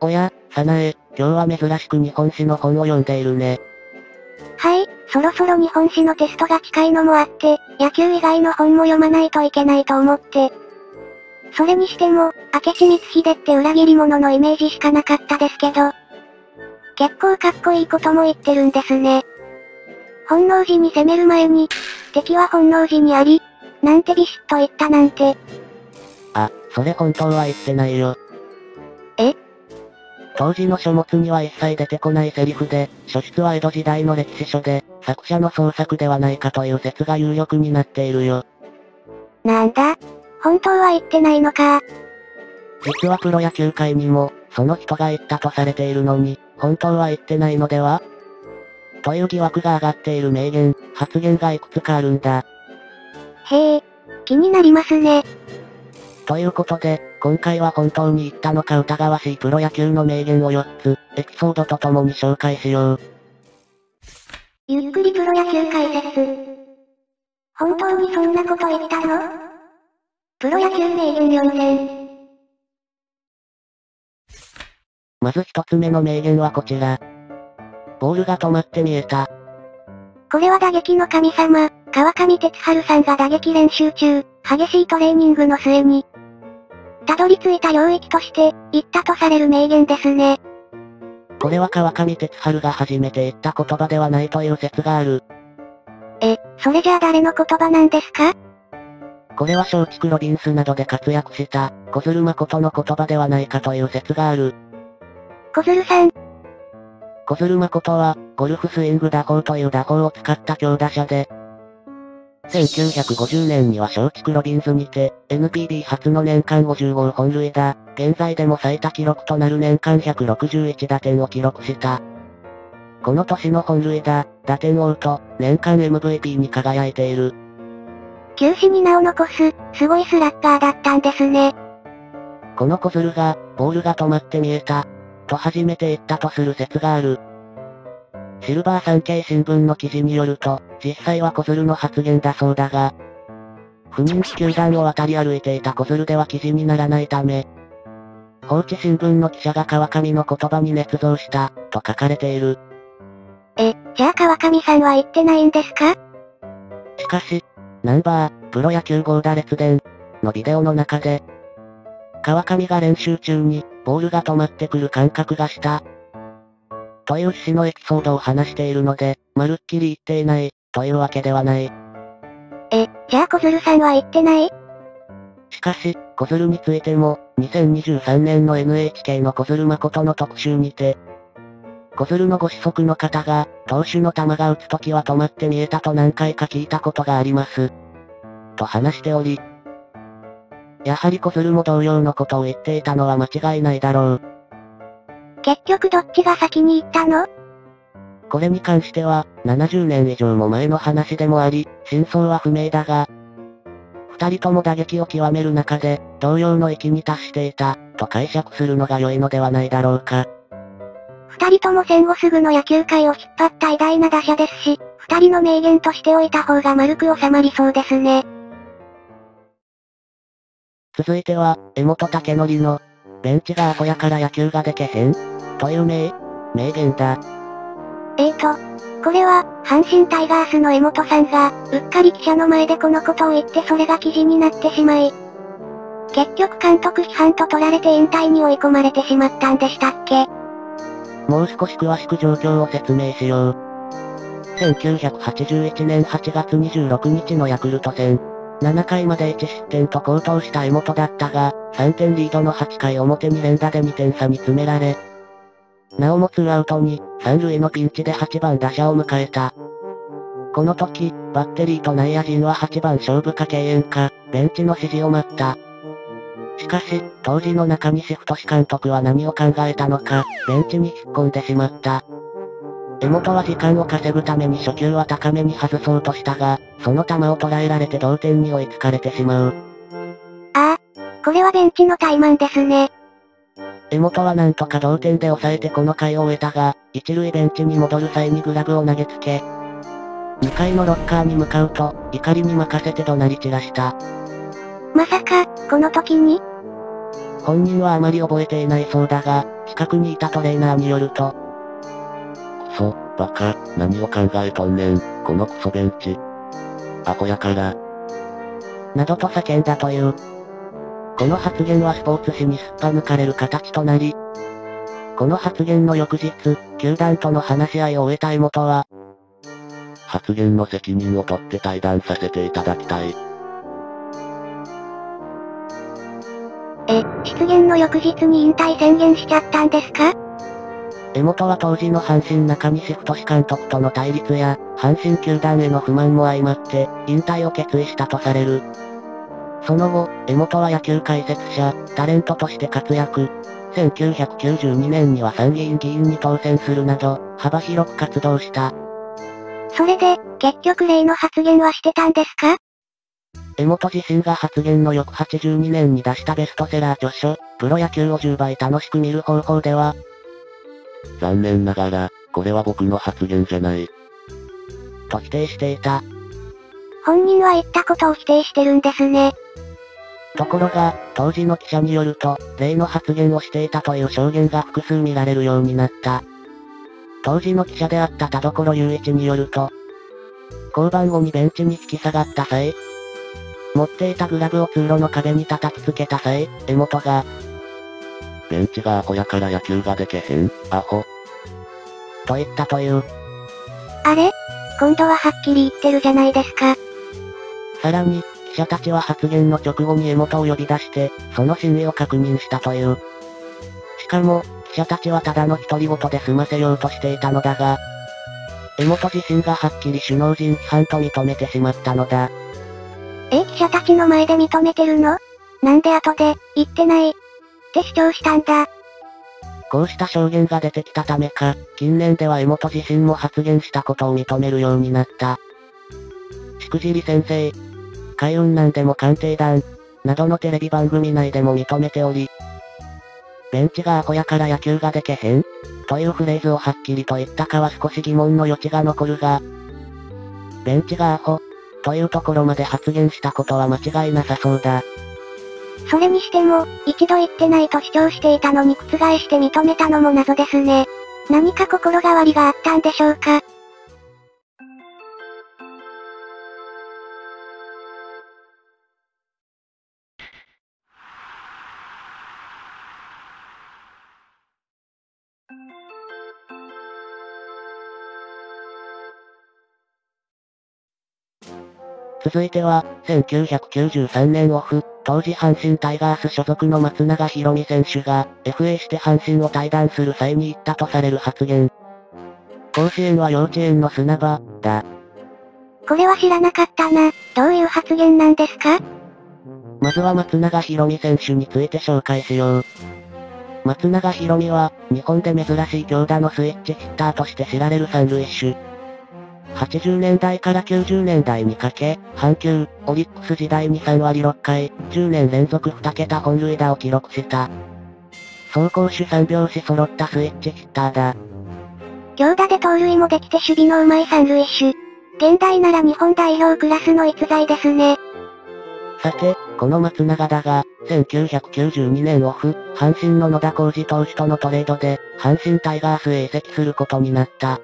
おや、さなえ、今日は珍しく日本史の本を読んでいるね。はい、そろそろ日本史のテストが近いのもあって、野球以外の本も読まないといけないと思って。それにしても、明智光秀って裏切り者のイメージしかなかったですけど。結構かっこいいことも言ってるんですね。本能寺に攻める前に、敵は本能寺にあり、なんてビシッと言ったなんて。あ、それ本当は言ってないよ。え当時の書物には一切出てこないセリフで、書出は江戸時代の歴史書で、作者の創作ではないかという説が有力になっているよ。なんだ？本当は言ってないのか。実はプロ野球界にも、その人が言ったとされているのに、本当は言ってないのでは？という疑惑が上がっている名言、発言がいくつかあるんだ。へえ、気になりますね。ということで、今回は本当に言ったのか疑わしいプロ野球の名言を4つ、エピソードとともに紹介しよう。ゆっくりプロ野球解説。本当にそんなこと言ったの？プロ野球名言4選。まず一つ目の名言はこちら。ボールが止まって見えた。これは打撃の神様、川上哲治さんが打撃練習中、激しいトレーニングの末に、たどり着いた領域として、言ったとされる名言ですね。これは川上哲治が初めて言った言葉ではないという説がある。え、それじゃあ誰の言葉なんですか？これは松竹ロビンスなどで活躍した、小鶴誠の言葉ではないかという説がある。小鶴さん。小鶴誠は、ゴルフスイング打法という打法を使った強打者で、1950年には松竹ロビンズにて、NPB 初の年間50号本塁打、現在でも最多記録となる年間161打点を記録した。この年の本塁打、打点王と、年間 MVP に輝いている。球史に名を残す、すごいスラッガーだったんですね。この小鶴が、ボールが止まって見えた、と初めて言ったとする説がある。シルバー産経新聞の記事によると、実際は小鶴の発言だそうだが、不人気球団を渡り歩いていた小鶴では記事にならないため、放置新聞の記者が川上の言葉に捏造した、と書かれている。え、じゃあ川上さんは言ってないんですか？しかし、ナンバー、プロ野球号打列伝、のビデオの中で、川上が練習中に、ボールが止まってくる感覚がした。という趣旨のエピソードを話しているので、まるっきり言っていない、というわけではない。え、じゃあ小鶴さんは言ってない？しかし、小鶴についても、2023年の NHK の小鶴誠の特集にて、小鶴のご子息の方が、投手の球が打つときは止まって見えたと何回か聞いたことがあります。と話しており、やはり小鶴も同様のことを言っていたのは間違いないだろう。結局どっちが先に言ったの？これに関しては、70年以上も前の話でもあり、真相は不明だが、二人とも打撃を極める中で、同様の域に達していた、と解釈するのが良いのではないだろうか。二人とも戦後すぐの野球界を引っ張った偉大な打者ですし、二人の名言としておいた方が丸く収まりそうですね。続いては、江本武則の、ベンチがアホやから野球がでけへんという名、名言だ。えーと、これは、阪神タイガースの江本さんが、うっかり記者の前でこのことを言ってそれが記事になってしまい、結局監督批判と取られて引退に追い込まれてしまったんでしたっけ？もう少し詳しく状況を説明しよう。1981年8月26日のヤクルト戦。7回まで1失点と好投した江本だったが、3点リードの8回表に連打で2点差に詰められ、なおもツーアウトに、三塁のピンチで8番打者を迎えた。この時、バッテリーと内野陣は8番勝負か敬遠か、ベンチの指示を待った。しかし、当時の中西太監督は何を考えたのか、ベンチに引っ込んでしまった。江本は時間を稼ぐために初球は高めに外そうとしたが、その球を捉えられて同点に追いつかれてしまう。ああ、これはベンチの怠慢ですね。江本はなんとか同点で抑えてこの回を終えたが、一塁ベンチに戻る際にグラブを投げつけ、2階のロッカーに向かうと、怒りに任せて怒鳴り散らした。まさか、この時に？本人はあまり覚えていないそうだが、近くにいたトレーナーによると、クソ、バカ、何を考えとんねん、このクソベンチ。アホやから。などと叫んだという。この発言はスポーツ紙にすっぱ抜かれる形となり、この発言の翌日、球団との話し合いを終えた妹は、発言の責任を取って対談させていただきたい。え、出現の翌日に引退宣言しちゃったんですか？江本は当時の阪神中西太監督との対立や、阪神球団への不満も相まって、引退を決意したとされる。その後、江本は野球解説者、タレントとして活躍。1992年には参議院議員に当選するなど、幅広く活動した。それで、結局例の発言はしてたんですか？江本自身が発言の翌82年に出したベストセラー著書、プロ野球を10倍楽しく見る方法では、残念ながら、これは僕の発言じゃない。と否定していた。本人は言ったことを否定してるんですね。ところが、当時の記者によると、例の発言をしていたという証言が複数見られるようになった。当時の記者であった田所雄一によると、降板後にベンチに引き下がった際、持っていたグラブを通路の壁に叩きつけた際、江本が、ベンチがアホやから野球がでけへん、アホ。と言ったという。あれ？今度ははっきり言ってるじゃないですか。さらに、記者たちは発言の直後に江本を呼び出して、その真意を確認したという。しかも、記者たちはただの独り言で済ませようとしていたのだが、江本自身がはっきり首脳陣批判と認めてしまったのだ。え、記者たちの前で認めてるの？なんで後で、言ってない？って主張したんだ。こうした証言が出てきたためか、近年では江本自身も発言したことを認めるようになった。しくじり先生、海運なんでも鑑定団、などのテレビ番組内でも認めており、ベンチがアホやから野球がでけへん？というフレーズをはっきりと言ったかは少し疑問の余地が残るが、ベンチがアホ、というところまで発言したことは間違いなさそうだ。それにしても、一度言ってないと主張していたのに覆して認めたのも謎ですね。何か心変わりがあったんでしょうか？続いては、1993年オフ、当時阪神タイガース所属の松永博美選手が、FA して阪神を退団する際に言ったとされる発言。甲子園は幼稚園の砂場、だ。これは知らなかったな。どういう発言なんですか？まずは松永博美選手について紹介しよう。松永博美は、日本で珍しい強打のスイッチヒッターとして知られる三塁手。80年代から90年代にかけ、阪急、オリックス時代に3割6回、10年連続2桁本塁打を記録した。走攻守3拍子揃ったスイッチヒッターだ。強打で盗塁もできて守備の上手い三塁手。現代なら日本代表クラスの逸材ですね。さて、この松永だが、1992年オフ、阪神の野田浩二投手とのトレードで、阪神タイガースへ移籍することになった。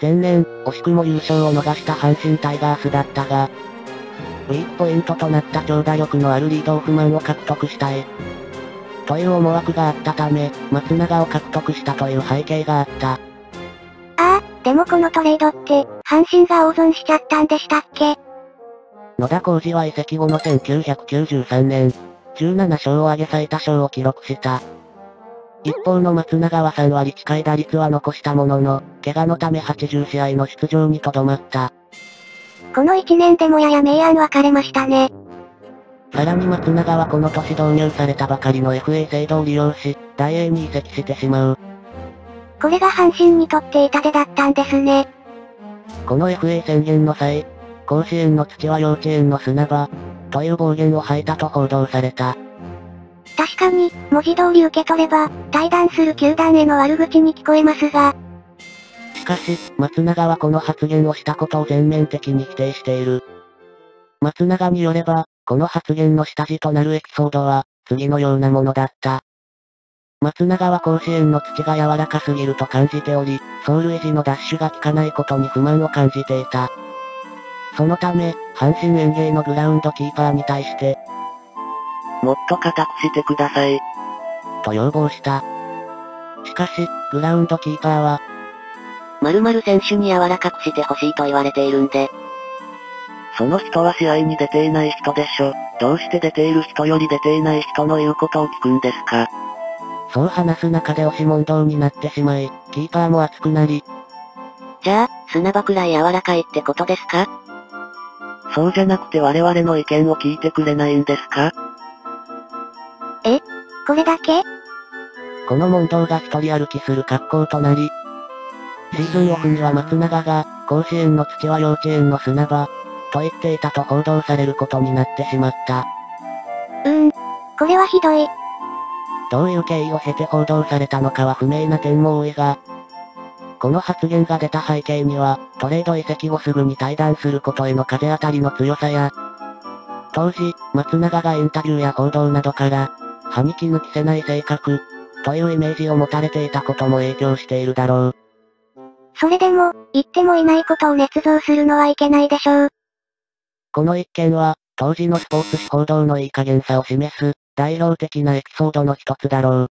前年、惜しくも優勝を逃した阪神タイガースだったが、ウィークポイントとなった長打力のあるリードオフマンを獲得したい。という思惑があったため、松永を獲得したという背景があった。ああ、でもこのトレードって、阪神が大損しちゃったんでしたっけ？野田浩二は移籍後の1993年、17勝を挙げ最多勝を記録した。一方の松永は3割近い打率は残したものの、怪我のため80試合の出場にとどまった。この1年でもやや明暗分かれましたね。さらに松永はこの年導入されたばかりの FA 制度を利用し、大英に移籍してしまう。これが阪神にとって痛手だったんですね。この FA 宣言の際、甲子園の土は幼稚園の砂場、という暴言を吐いたと報道された。確かに、文字通り受け取れば、対談する球団への悪口に聞こえますが、しかし、松永はこの発言をしたことを全面的に否定している。松永によれば、この発言の下地となるエピソードは、次のようなものだった。松永は甲子園の土が柔らかすぎると感じており、走塁時のダッシュが効かないことに不満を感じていた。そのため、阪神園芸のグラウンドキーパーに対して、もっと硬くしてください。と要望した。しかし、グラウンドキーパーは、〇〇選手に柔らかくしてほしいと言われているんで。その人は試合に出ていない人でしょ。どうして出ている人より出ていない人の言うことを聞くんですかそう話す中で押し問答になってしまい、キーパーも熱くなり。じゃあ、砂場くらい柔らかいってことですか？そうじゃなくて我々の意見を聞いてくれないんですかえ？これだけ？この問答が一人歩きする格好となり、シーズンオフには松永が、甲子園の土は幼稚園の砂場、と言っていたと報道されることになってしまった。うーん。これはひどい。どういう経緯を経て報道されたのかは不明な点も多いが、この発言が出た背景には、トレード移籍後すぐに対談することへの風当たりの強さや、当時、松永がインタビューや報道などから、歯に抜きせない性格、というイメージを持たれていたことも影響しているだろう。それでも、言ってもいないことを捏造するのはいけないでしょう。この一件は、当時のスポーツ紙報道のいい加減さを示す、代表的なエピソードの一つだろう。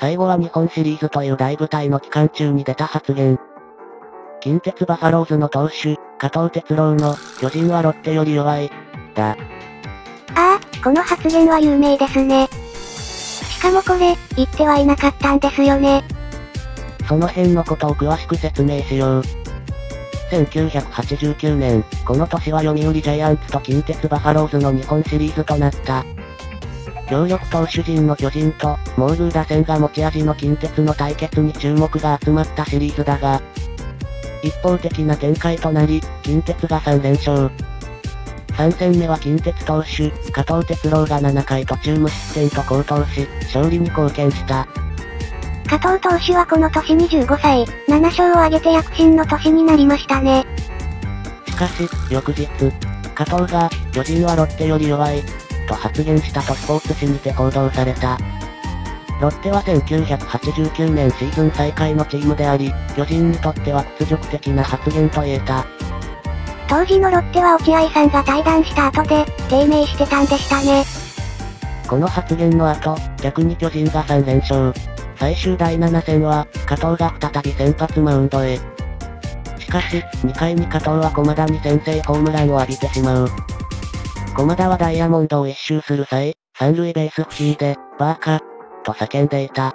最後は日本シリーズという大舞台の期間中に出た発言。近鉄バファローズの投手、加藤哲郎の、巨人はロッテより弱い、だ。ああ、この発言は有名ですね。しかもこれ、言ってはいなかったんですよね。その辺のことを詳しく説明しよう。1989年、この年は読売ジャイアンツと近鉄バファローズの日本シリーズとなった。強力投手陣の巨人と、猛牛打線が持ち味の近鉄の対決に注目が集まったシリーズだが、一方的な展開となり、近鉄が3連勝。3戦目は近鉄投手、加藤哲郎が7回途中無失点と好投し、勝利に貢献した。加藤投手はこの年25歳、7勝を挙げて躍進の年になりましたね。しかし、翌日、加藤が、巨人はロッテより弱い、と発言したとスポーツ紙にて報道された。ロッテは1989年シーズン最下位のチームであり、巨人にとっては屈辱的な発言と言えた。当時のロッテは落合さんが退団した後で、低迷してたんでしたね。この発言の後、逆に巨人が3連勝。最終第7戦は、加藤が再び先発マウンドへ。しかし、2回に加藤は駒田に先制ホームランを浴びてしまう。駒田はダイヤモンドを一周する際、三塁ベース付近で、バーカ、と叫んでいた。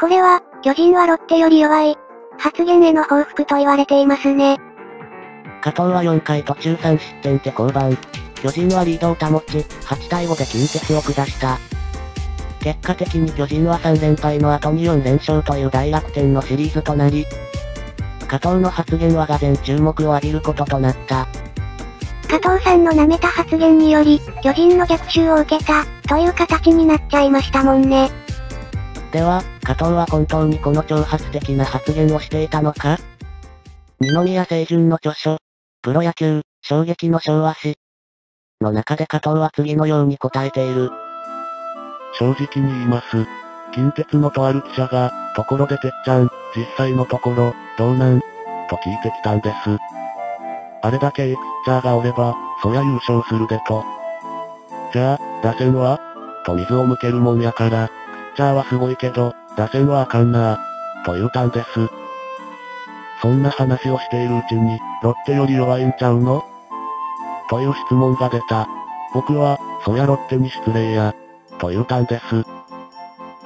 これは、巨人はロッテより弱い、発言への報復と言われていますね。加藤は4回途中3失点で降板。巨人はリードを保ち、8対5で近鉄を下した。結果的に巨人は3連敗の後に4連勝という大逆転のシリーズとなり、加藤の発言はがぜ注目を浴びることとなった。加藤さんの舐めた発言により、巨人の逆襲を受けた、という形になっちゃいましたもんね。では、加藤は本当にこの挑発的な発言をしていたのか二宮清純の著書、プロ野球、衝撃の昭和史。の中で加藤は次のように答えている。正直に言います。近鉄のとある記者が、ところでてっちゃん、実際のところ、どうなんと聞いてきたんです。あれだけいいピッチャーがおれば、そりゃ優勝するでと。じゃあ、打線は？と水を向けるもんやから、ピッチャーはすごいけど、打線はあかんなと言うたんです。そんな話をしているうちに、ロッテより弱いんちゃうの？という質問が出た。僕は、そりゃロッテに失礼や、と言うたんです。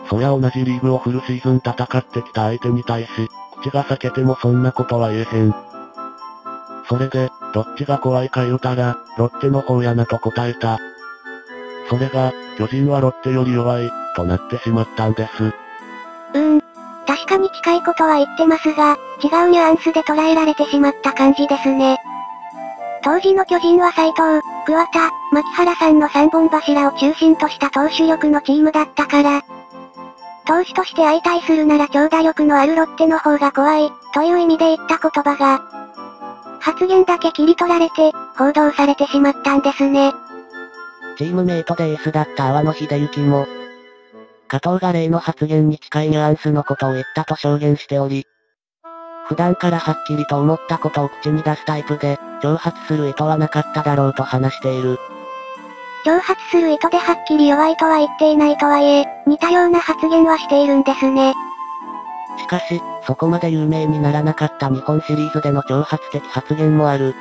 そりゃ同じリーグをフルシーズン戦ってきた相手に対し、口が裂けてもそんなことは言えへん。それで、どっちが怖いか言うたら、ロッテの方やなと答えた。それが、巨人はロッテより弱い、となってしまったんです。うん。に近いことは言ってますが、違うニュアンスで捉えられてしまった感じですね。当時の巨人は斎藤、桑田、牧原さんの三本柱を中心とした投手力のチームだったから、投手として相対するなら長打力のあるロッテの方が怖い、という意味で言った言葉が、発言だけ切り取られて、報道されてしまったんですね。チームメイトでエースだった阿波野秀幸も、加藤が例の発言に近いニュアンスのことを言ったと証言しており、普段からはっきりと思ったことを口に出すタイプで、挑発する意図はなかっただろうと話している。挑発する意図ではっきり弱いとは言っていないとはいえ、似たような発言はしているんですね。しかし、そこまで有名にならなかった日本シリーズでの挑発的発言もある。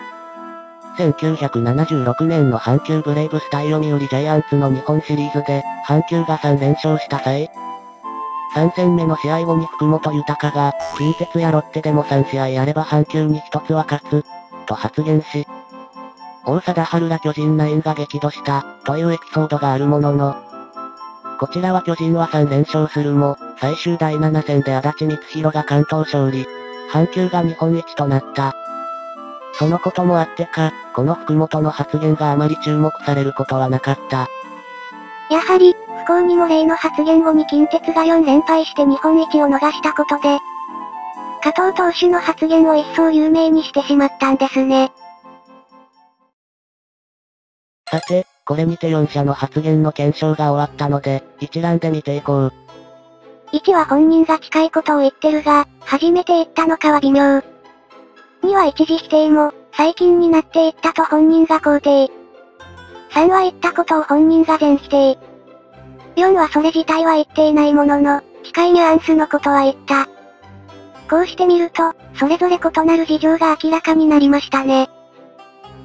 1976年の阪急ブレイブス対読売ジャイアンツの日本シリーズで、阪急が3連勝した際、3戦目の試合後に福本豊が、近鉄やロッテでも3試合やれば阪急に1つは勝つ、と発言し、大貞治ら巨人ナインが激怒した、というエピソードがあるものの、こちらは巨人は3連勝するも、最終第7戦で足立光弘が関東勝利。阪急が日本一となった。そのこともあってか、この福本の発言があまり注目されることはなかった。やはり、不幸にも例の発言後に近鉄が4連敗して日本一を逃したことで、加藤投手の発言を一層有名にしてしまったんですね。さて、これにて4社の発言の検証が終わったので、一覧で見ていこう。1は本人が近いことを言ってるが、初めて言ったのかは微妙。2は一時否定も、最近になって言ったと本人が肯定。3は言ったことを本人が全否定。4はそれ自体は言っていないものの、近いニュアンスのことは言った。こうしてみると、それぞれ異なる事情が明らかになりましたね。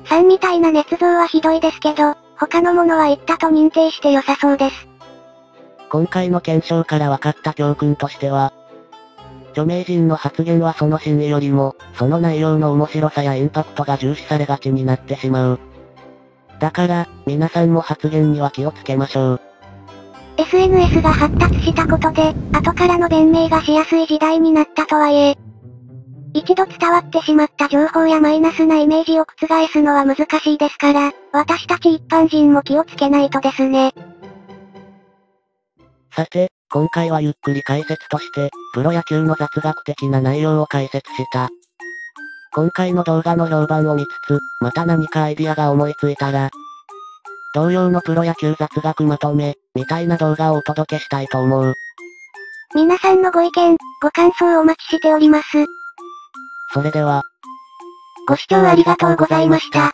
3みたいな捏造はひどいですけど、他のものは言ったと認定して良さそうです。今回の検証から分かった教訓としては、著名人の発言はその真意よりも、その内容の面白さやインパクトが重視されがちになってしまう。だから、皆さんも発言には気をつけましょう。SNS が発達したことで、後からの弁明がしやすい時代になったとはいえ、一度伝わってしまった情報やマイナスなイメージを覆すのは難しいですから、私たち一般人も気をつけないとですね。さて、今回はゆっくり解説として、プロ野球の雑学的な内容を解説した。今回の動画の評判を見つつ、また何かアイディアが思いついたら、同様のプロ野球雑学まとめ、みたいな動画をお届けしたいと思う。皆さんのご意見、ご感想をお待ちしております。それでは、ご視聴ありがとうございました。